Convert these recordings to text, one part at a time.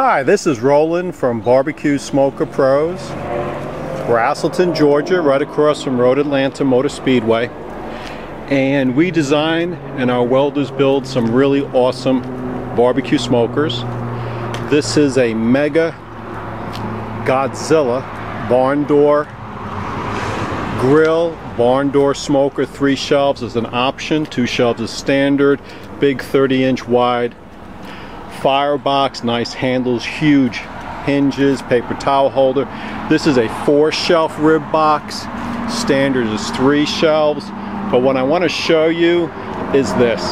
Hi, this is Roland from Barbecue Smoker Pros. We're Georgia, right across from Road Atlanta Motor Speedway. And we design and our welders build some really awesome barbecue smokers. This is a Mega Godzilla barn door grill, barn door smoker, three shelves is an option, two shelves is standard, big 30 inch wide firebox, nice handles, huge hinges, paper towel holder. This is a four shelf rib box. Standard is three shelves. But what I want to show you is this.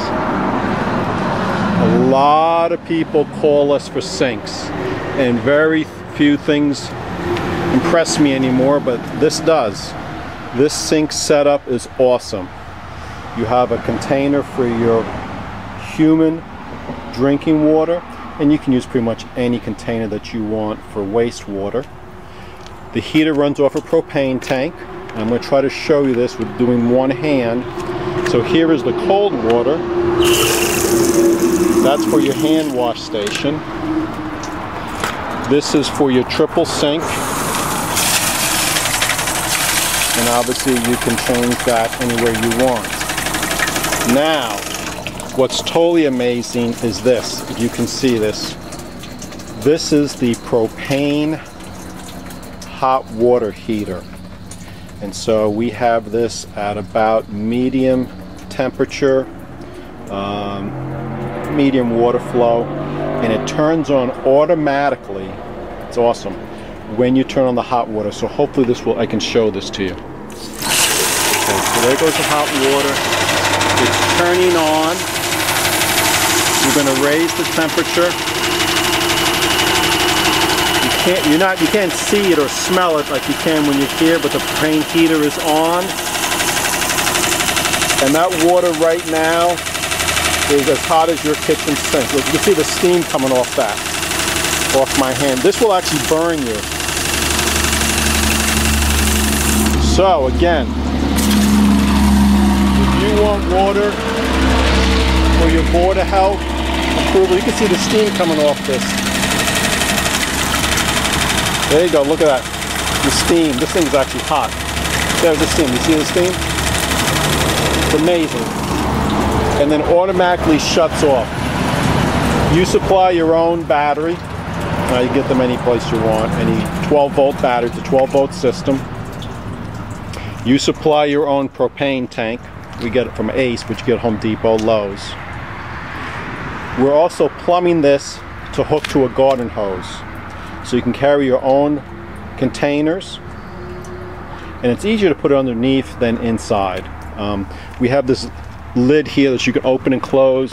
A lot of people call us for sinks and very few things impress me anymore, but this does. This sink setup is awesome. You have a container for your human drinking water and you can use pretty much any container that you want for wastewater. The heater runs off a propane tank. I'm going to try to show you this with doing one hand. So here is the cold water. That's for your hand wash station. This is for your triple sink. And obviously you can change that anywhere you want. Now, What's totally amazing is this, if you can see this. This is the propane hot water heater. And so we have this at about medium temperature, um, medium water flow, and it turns on automatically. It's awesome when you turn on the hot water. So hopefully this will, I can show this to you. Okay, so there goes the hot water. It's turning on. Going to raise the temperature. You can't, you're not, you can't see it or smell it like you can when you're here, but the propane heater is on. And that water right now is as hot as your kitchen sink. Look, you can see the steam coming off that, off my hand. This will actually burn you. So again, if you want water for your board of health, approval. You can see the steam coming off this. There you go, look at that. The steam. This thing is actually hot. There's the steam. You see the steam? It's amazing. And then automatically shuts off. You supply your own battery. Now you get them any place you want. Any 12 volt battery. It's a 12 volt system. You supply your own propane tank. We get it from Ace, but you get Home Depot, Lowe's. We're also plumbing this to hook to a garden hose. So you can carry your own containers and it's easier to put it underneath than inside. Um, we have this lid here that you can open and close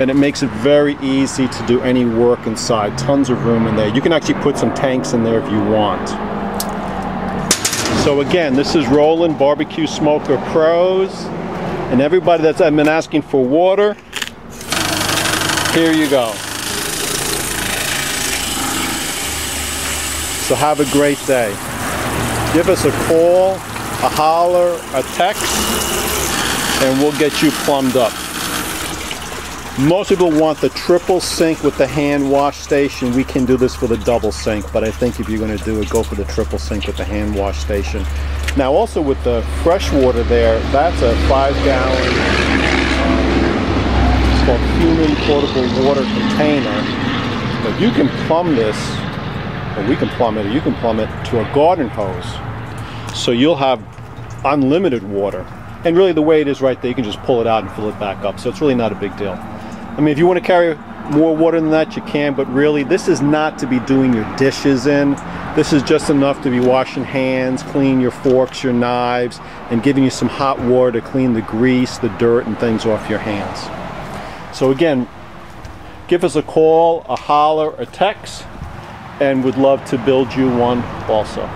and it makes it very easy to do any work inside. Tons of room in there. You can actually put some tanks in there if you want. So again, this is Roland Barbecue Smoker Pros and everybody that's been asking for water, here you go. So have a great day. Give us a call, a holler, a text, and we'll get you plumbed up. Most people want the triple sink with the hand wash station. We can do this for the double sink, but I think if you're going to do it, go for the triple sink with the hand wash station. Now also with the fresh water there, that's a five gallon called human Portable water container. But you can plumb this, or we can plumb it, or you can plumb it to a garden hose. So you'll have unlimited water. And really the way it is right there, you can just pull it out and fill it back up. So it's really not a big deal. I mean, if you want to carry more water than that, you can, but really this is not to be doing your dishes in. This is just enough to be washing hands, clean your forks, your knives, and giving you some hot water to clean the grease, the dirt, and things off your hands. So again, give us a call, a holler, a text, and we'd love to build you one also.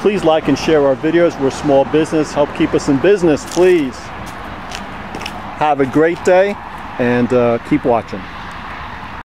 Please like and share our videos. We're a small business. Help keep us in business, please. Have a great day and uh, keep watching.